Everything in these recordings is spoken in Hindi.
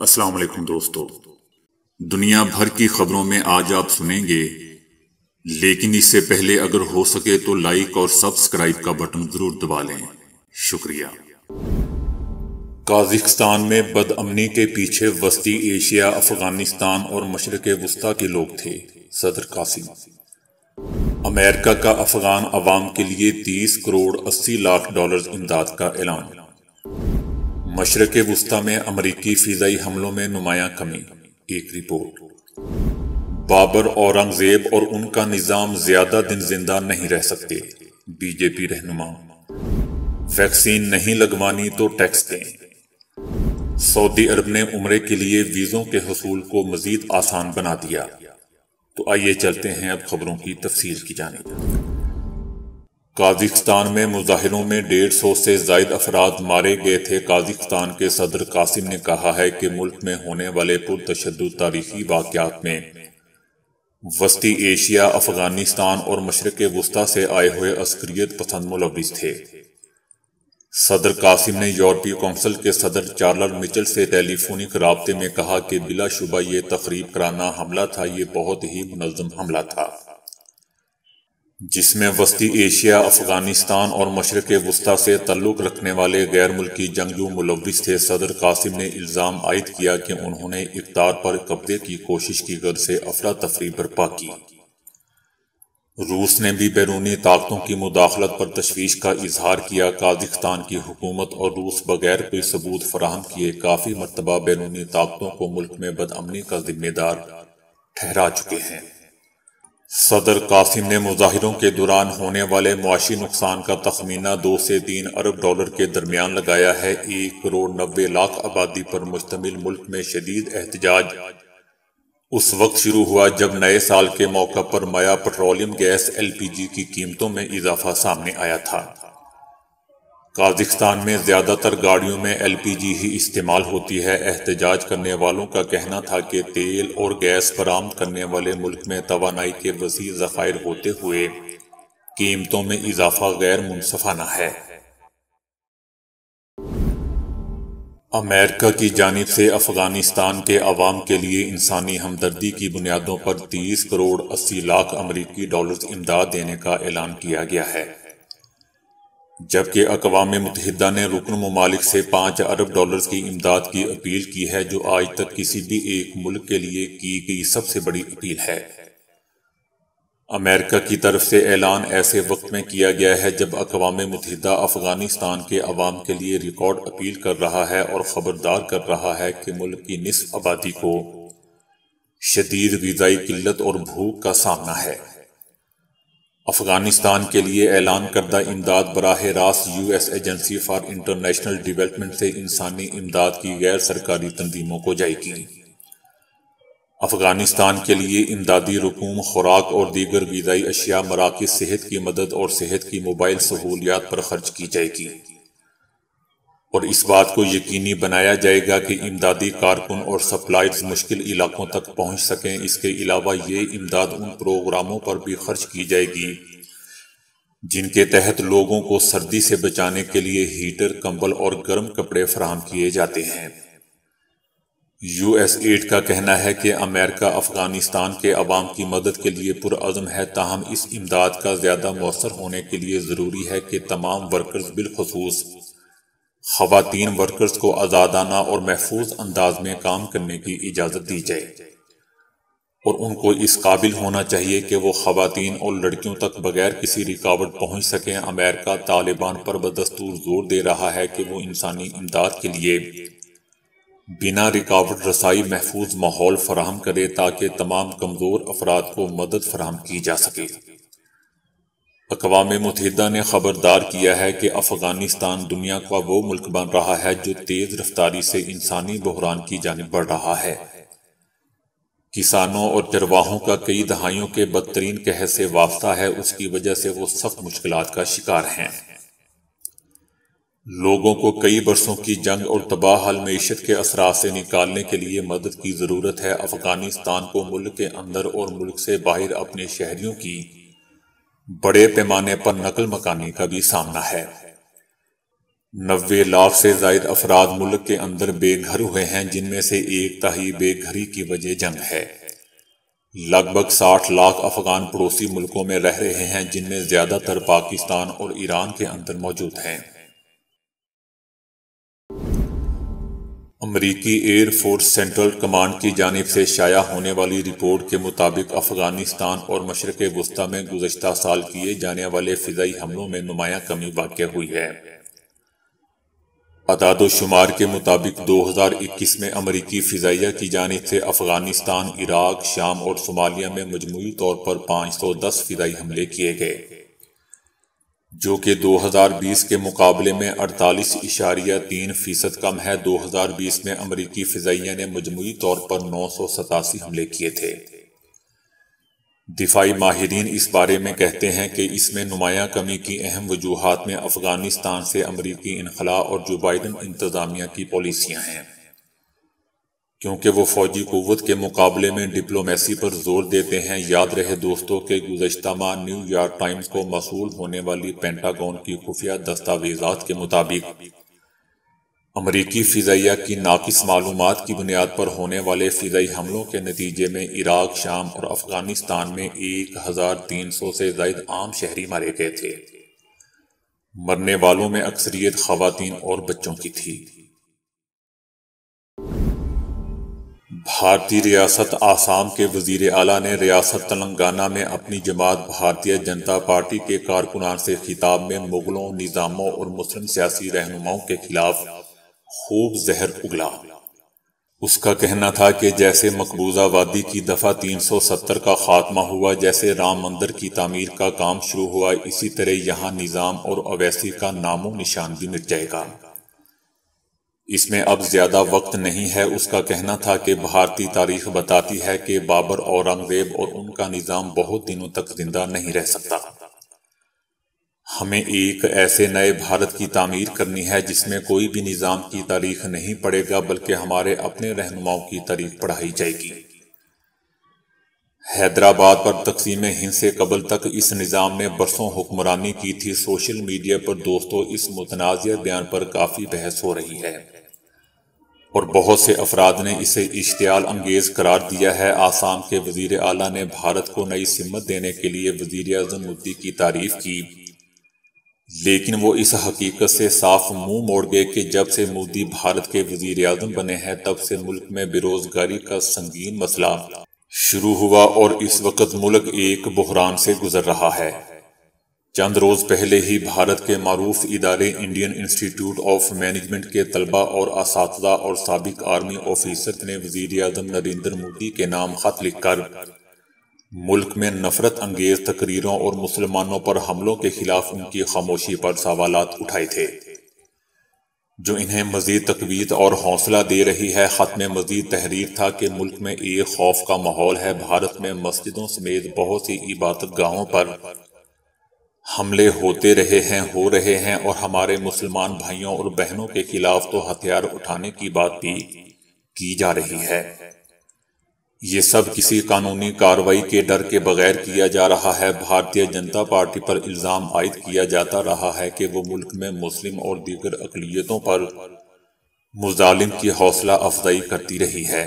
अस्सलाम वालेकुम दोस्तों। दुनिया भर की खबरों में आज आप सुनेंगे, लेकिन इससे पहले अगर हो सके तो लाइक और सब्सक्राइब का बटन ज़रूर दबा लें। शुक्रिया। काजिकिस्तान में बदअमनी के पीछे वस्ती एशिया, अफ़गानिस्तान और मशरक वस्ती के लोग थे, सदर कासिम। अमेरिका का अफगान अवाम के लिए 30 करोड़ 80 लाख डॉलर इमदाद का ऐलान। मशरक वस्ती में अमरीकी फिजाई हमलों में नुमाया कमी, एक रिपोर्ट। बाबर औरंगज़ेब और उनका निज़ाम ज़्यादा दिन ज़िंदा नहीं रह सकते, बीजेपी रहनुमा। वैक्सीन नहीं लगवानी तो टैक्स दें। सऊदी अरब ने उम्र के लिए वीजों के हसूल को मजीद आसान बना दिया। तो आइए चलते हैं अब खबरों की तफसील की जानी काजिकिस्तान में मुजाहरों में डेढ़ सौ से जायद अफराद मारे गए थे। काजिकिस्तान के सदर कासिम ने कहा है कि मुल्क में होने वाले पुरतशद तारीखी वाकत में वस्ती एशिया, अफ़गानिस्तान और मशरक वस्ती से आए हुए अस्करियत पसंद मुलविस थे। सदर कासिम ने यूरोपीय कौंसिल के सदर चार्लर मिचल से टेलीफोनिक रबते में कहा कि बिलाशुबा ये तकरीब कराना हमला था, ये बहुत ही मुनजम हमला था। जिसमें वस्ती एशिया, अफ़गानिस्तान और मशरक वस्ती से तल्लुक़ रखने वाले गैर मुल्की जंगजू मुलविस थे। सदर कासिम ने इल्ज़ाम आयद किया कि उन्होंने इकतार पर कब्जे की कोशिश की गर्द से अफरा तफरी बर्पा की। रूस ने भी बैरूनी ताकतों की मुदाखलत पर तशवीश का इजहार किया। काजिकस्तान की हुकूमत और रूस बगैर कोई सबूत फराहम किए काफ़ी मरतबा बैरूनी ताकतों को मुल्क में बदअमनी का जिम्मेदार ठहरा चुके हैं। सदर कासिम ने मुजाहिरों के दौरान होने वाले मुआशी नुकसान का तखमीना दो से तीन अरब डॉलर के दरमियान लगाया है। एक करोड़ नब्बे लाख आबादी पर मुश्तमिल मुल्क में शदीद एहतजाज। उस वक्त शुरू हुआ जब नए साल के मौका पर माया petroleum gas L P G की कीमतों में इजाफा सामने आया था। काजिकिस्तान में ज़्यादातर गाड़ियों में एलपीजी ही इस्तेमाल होती है। एहतजाज करने वालों का कहना था कि तेल और गैस बरामद करने वाले मुल्क में तोानाई के वसी ज़खायर होते हुए कीमतों में इजाफा गैर मुनसफाना है। अमेरिका की जानब से अफ़गानिस्तान के अवाम के लिए इंसानी हमदर्दी की बुनियादों पर 30 करोड़ 80 लाख अमरीकी डॉलर इमदाद देने का ऐलान किया गया है। जबकि अकवा मुतहदा ने रुकन ममालिक से पाँच अरब डॉलर की इमदाद की अपील की है, जो आज तक किसी भी एक मुल्क के लिए की गई सबसे बड़ी अपील है। अमेरिका की तरफ़ से ऐलान ऐसे वक्त में किया गया है जब अकवा मुतहदा अफ़गानिस्तान के अवाम के लिए रिकॉर्ड अपील कर रहा है और ख़बरदार कर रहा है कि मुल्क की निसफ आबादी को शदीद गजाई किल्लत और भूख का सामना है। अफ़गानिस्तान के लिए ऐलान करदा इमदाद बराह रास्त U S agency for international development से इंसानी इमदाद की गैर सरकारी तंजीमों को जाएगी अफ़गानिस्तान के लिए इमदादी रकूम, खुराक और दीगर गजाई अशिया मराकज सेहत की मदद और सेहत की मोबाइल सहूलियात पर खर्च की जाएगी और इस बात को यकीनी बनाया जाएगा कि इमदादी कारकुन और सप्लाइज मुश्किल इलाकों तक पहुँच सकें। इसके अलावा ये इमदाद उन प्रोग्रामों पर भी खर्च की जाएगी, जिनके तहत लोगों को सर्दी से बचाने के लिए हीटर, कंबल और गर्म कपड़े फराहम किए जाते हैं। यूएस एड का कहना है कि अमेरिका, अफ़गानिस्तान के अवाम की मदद के लिए पुरज़म है। ताहम इस इमदाद का ज़्यादा मौसर होने के लिए ज़रूरी है कि तमाम वर्कर्स बिलखसूस खातन वर्कर्स को आज़ादाना और महफूज अंदाज में काम करने की इजाज़त दी जाए। और उनको इस काबिल होना चाहिए कि वो खातन और लड़कियों तक बगैर किसी रिकावट पहुँच सकें। अमेरिका तालिबान पर बदस्तूर ज़ोर दे रहा है कि वो इंसानी इमदाद के लिए बिना रिकावट रसाई महफूज माहौल फराहम करे ताकि तमाम कमज़ोर अफराद को मदद फराहम की जा सके। अकवा मुतहदा ने खबरदार किया है कि अफ़गानिस्तान दुनिया का वो मुल्क बन रहा है जो तेज रफ्तारी से इंसानी बहरान की जानब बढ़ रहा है। किसानों और चरवाहों का कई दहाइयों के बदतरीन कह से वास्ता है, उसकी वजह से वो सख्त मुश्किल का शिकार हैं। लोगों को कई बरसों की जंग और तबाह हल मीशत के असरा से निकालने के लिए मदद की ज़रूरत है। अफ़गानिस्तान को मुल्क के अंदर और मुल्क से बाहर अपने शहरियों की बड़े पैमाने पर नकल मकानी का भी सामना है। नब्बे लाख से जायद अफराद मुल्क के अंदर बेघर हुए हैं, जिनमें से एक तही बेघरी की वजह जंग है। लगभग साठ लाख अफगान पड़ोसी मुल्कों में रह रहे हैं, जिनमें ज़्यादातर पाकिस्तान और ईरान के अंदर मौजूद हैं। अमरीकी एयर फोर्स सेंट्रल कमांड की जानब से शाया होने वाली रिपोर्ट के मुताबिक अफ़गानिस्तान और मशरक वस्ती में गुजशत साल किए जाने वाले फिजाई हमलों में नुमाया कमी वाक़ हुई है। अदादोशुमार के मुताबिक 2021 में अमरीकी फ़िज़ाइया की जानब से अफ़गानिस्तान, इराक, शाम और सोमालिया में मजमू तौर पर 510 फिजाई हमले किए गए। जो कि 2020 के मुकाबले में अड़तालीस इशारिया तीन फ़ीसद कम है। 2020 में अमरीकी फ़िज़ाइया ने मजमू तौर पर नौ सौ सतासी हमले किए थे। दिफाई माहरीन इस बारे में कहते हैं कि इसमें नुमाया कमी की अहम वजूहत में अफ़गानिस्तान से अमरीकी इनखला और जो बाइडन इंतजामिया की पॉलिसियाँ हैं। क्योंकि वो फौजी कुत के मुकाबले में डिप्लोमेसी पर ज़ोर देते हैं, याद रहे दोस्तों के गुजशत माह न्यूयॉर्क टाइम्स को मसूल होने वाली पेंटागन की खुफिया दस्तावेजात के मुताबिक। अमरीकी फ़िज़ाइया की नाकिस मालूम की बुनियाद पर होने वाले फ़िज़ाई हमलों के नतीजे में इराक, शाम और अफ़गानिस्तान में एक हज़ार तीन सौ से जायद आम शहरी मारे गए थे। मरने वालों में अक्सरियत खातन और बच्चों की थी। भारतीय रियासत आसाम के वज़ीर अला ने रियासत तेलंगाना में अपनी जमात भारतीय जनता पार्टी के कारकुनान से खिताब में मुगलों, निज़ामों और मुस्लिम सियासी रहनुमाओं के खिलाफ खूब जहर उगला। उसका कहना था कि जैसे मकबूजा वादी की दफ़ा 370 का खात्मा हुआ, जैसे राम मंदिर की तामीर का काम शुरू हुआ, इसी तरह यहाँ निज़ाम और अवैसी का नामो निशान भी मिट जाएगा। इसमें अब ज़्यादा वक्त नहीं है। उसका कहना था कि भारतीय तारीख बताती है कि बाबर औरंगज़ेब और उनका निज़ाम बहुत दिनों तक ज़िंदा नहीं रह सकता। हमें एक ऐसे नए भारत की तामीर करनी है जिसमें कोई भी निज़ाम की तारीख नहीं पड़ेगा, बल्कि हमारे अपने रहनुमाओं की तारीख पढ़ाई जाएगी। हैदराबाद पर तकसीम हिंद से कबल तक इस निज़ाम ने बरसों हुक्मरानी की थी। सोशल मीडिया पर दोस्तों, इस मुतनाज़ बयान पर काफ़ी बहस हो रही है। और बहुत से अफराद ने इसे इश्तियाल अंगेज करार दिया है। आसाम के वज़ीर अला ने भारत को नई सिमत देने के लिए वज़ीर अजम मुद्दी की तारीफ़ की। लेकिन वो इस हकीकत से साफ़ मुँह मोड़ गए कि जब से मोदी भारत के वज़ीर आज़म बने हैं, तब से मुल्क में बेरोजगारी का संगीन मसला। शुरू हुआ और इस वक्त मुल्क एक बहरान से गुजर रहा है। चंद रोज पहले ही भारत के मरूफ इदारे इंडियन इंस्टीट्यूट ऑफ़ मैनेजमेंट के तलबा और इस और सबक आर्मी ऑफिसर ने वज़ीर अजम नरेंद्र मोदी के नाम खत लिखकर मुल्क में नफरत अंगेज तकरीरों और मुसलमानों पर हमलों के खिलाफ उनकी खामोशी पर सवाल उठाए थे। जो इन्हें मजीद तकवीत और हौसला दे रही है। खत में मजीद तहरीर था कि मुल्क में एक खौफ का माहौल है। भारत में मस्जिदों समेत बहुत सी इबादत गाहों पर हमले होते रहे हैं, हो रहे हैं और हमारे मुसलमान भाइयों और बहनों के खिलाफ तो हथियार उठाने की बात भी की जा रही है। ये सब किसी कानूनी कार्रवाई के डर के बगैर किया जा रहा है। भारतीय जनता पार्टी पर इल्ज़ाम आयद किया जाता रहा है कि वो मुल्क में मुस्लिम और दीगर अकलीतों पर मुजालिम की हौसला अफजाई करती रही है।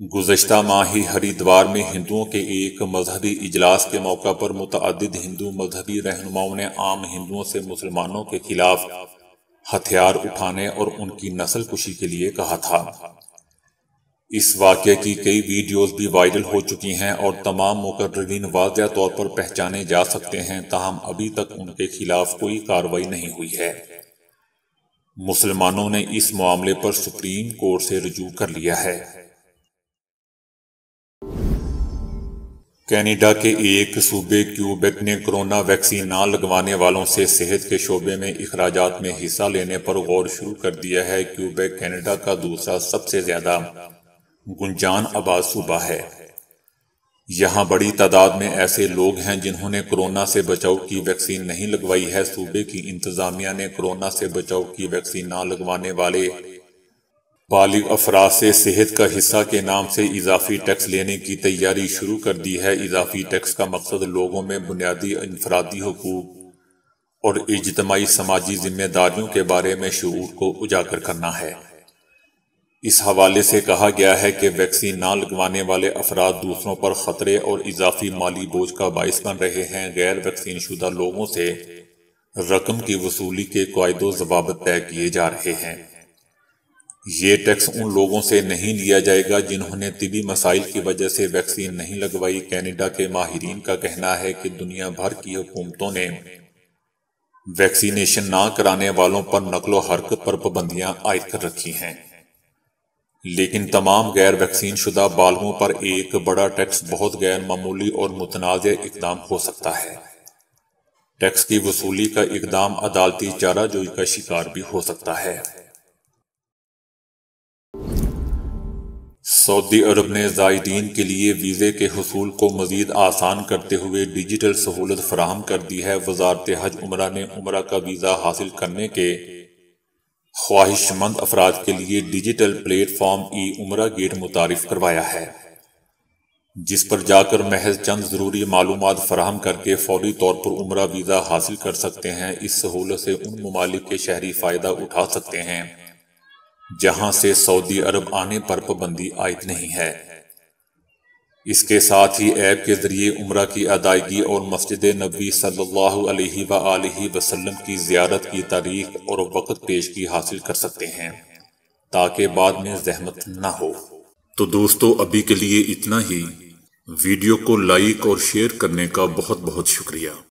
गुजशत माह ही हरिद्वार में हिंदुओं के एक मजहबी इजलास के मौका पर मुतद हिंदू मजहबी रहनुमाओं ने आम हिंदुओं से मुसलमानों के खिलाफ हथियार उठाने और उनकी नस्ल कुशी के लिए कहा था। इस वाक्य की कई वीडियोस भी वायरल हो चुकी हैं और तमाम मुकर्रीन वाजिया तौर पर पहचाने जा सकते हैं, ताहम अभी तक उनके खिलाफ कोई कार्रवाई नहीं हुई है। मुसलमानों ने इस मामले पर सुप्रीम कोर्ट से रजू कर लिया है। कनाडा के एक सूबे क्यूबेक ने कोरोना वैक्सीन न लगवाने वालों से सेहत के शोबे में अखराज में हिस्सा लेने पर गौर शुरू कर दिया है। क्यूबेक, कनाडा का दूसरा सबसे ज़्यादा गुंजान आबाद सूबा है। यहाँ बड़ी तादाद में ऐसे लोग हैं जिन्होंने कोरोना से बचाव की वैक्सीन नहीं लगवाई है। सूबे की इंतजामिया ने कोरोना से बचाव की वैक्सीन ना लगवाने वाले बालिग अफराज से सेहत का हिस्सा के नाम से इजाफी टैक्स लेने की तैयारी शुरू कर दी है। इजाफी टैक्स का मकसद लोगों में बुनियादी इंफरादी हकूक और इजतमाही समाजी जिम्मेदारियों के बारे में शूर को उजागर करना है। इस हवाले से कहा गया है कि वैक्सीन ना लगवाने वाले अफराद दूसरों पर खतरे और इजाफी माली बोझ का बायस बन रहे हैं। गैर वैक्सीन शुदा लोगों से रकम की वसूली के कायदो जवाबत तय किए जा रहे हैं। ये टैक्स उन लोगों से नहीं लिया जाएगा जिन्होंने तिबी मसाइल की वजह से वैक्सीन नहीं लगवाई। कैनेडा के माहरीन का कहना है कि दुनिया भर की हुकूमतों ने वैक्सीनेशन ना कराने वालों पर नकलो हरकत पर पाबंदियाँ आयद कर रखी हैं। लेकिन तमाम गैर वैक्सीन शुदा बालगों पर एक बड़ा टैक्स बहुत गैर मामूली और मुतनाज़ इकदाम हो सकता है। टैक्स की वसूली का इकदाम अदालती चाराजोई का शिकार भी हो सकता है। सऊदी अरब ने जायदीन के लिए वीज़े के हसूल को मजीद आसान करते हुए डिजिटल सहूलत फराहम कर दी है। वजारत हज उमरा ने उमरा का वीज़ा हासिल करने के ख्वाहिशमंद अफराद के लिए डिजिटल प्लेटफॉर्म ई उमरा गेट मुतारफ करवाया है, जिस पर जाकर महज चंद ज़रूरी मालूम फराहम करके फौरी तौर पर उमरा वीज़ा हासिल कर सकते हैं, इस सहूलत से उन ममालिक के शहरी फ़ायदा उठा सकते हैं, जहाँ से सऊदी अरब आने पर पाबंदी आयद नहीं है। इसके साथ ही ऐप के ज़रिए उम्र की अदायगी और मस्जिद नबी सल्लल्लाहु अलैहि वसल्लम की ज्यारत की तारीख और वक़्त पेशगी हासिल कर सकते हैं, ताकि बाद में जहमत न हो। तो दोस्तों, अभी के लिए इतना ही। वीडियो को लाइक और शेयर करने का बहुत बहुत शुक्रिया।